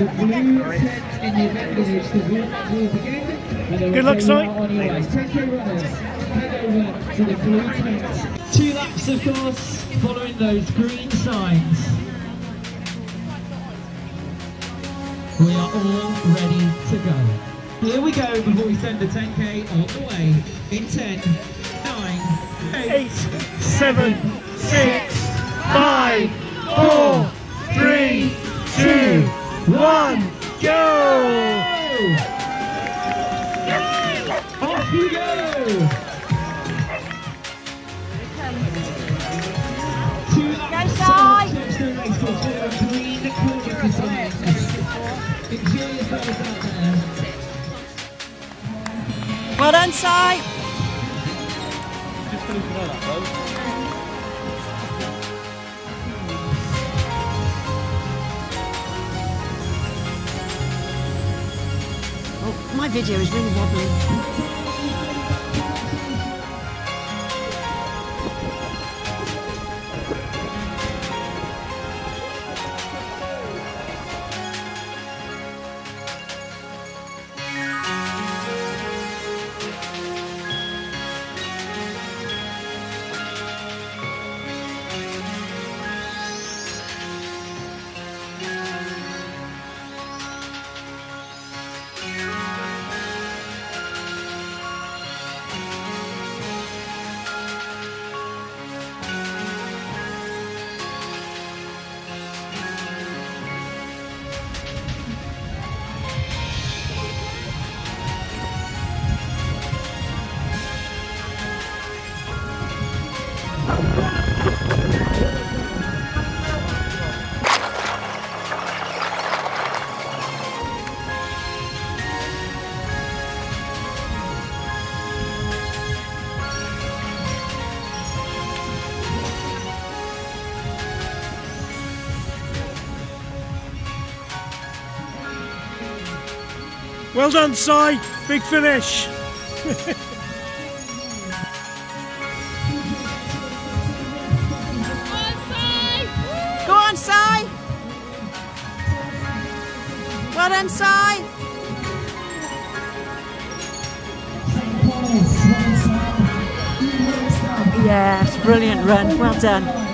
The blue tent in the event the Good luck, take you Si. On your way. 10k runners, head over to the blue tent. Two laps, of course, following those green signs. We are all ready to go. Here we go before we send the 10k on the way. In 10, 9, 8, Eight, seven, six, five, four, three, two, one, go! Off we go! Two laps Go, of Si. Chepstow race course for the green corner designs. Enjoy yourselves out there. Well done, Si. Oh, my video is really wobbly. Well done, Si. Big finish. Go on, Si. Well done, Si. Yes, brilliant run. Well done.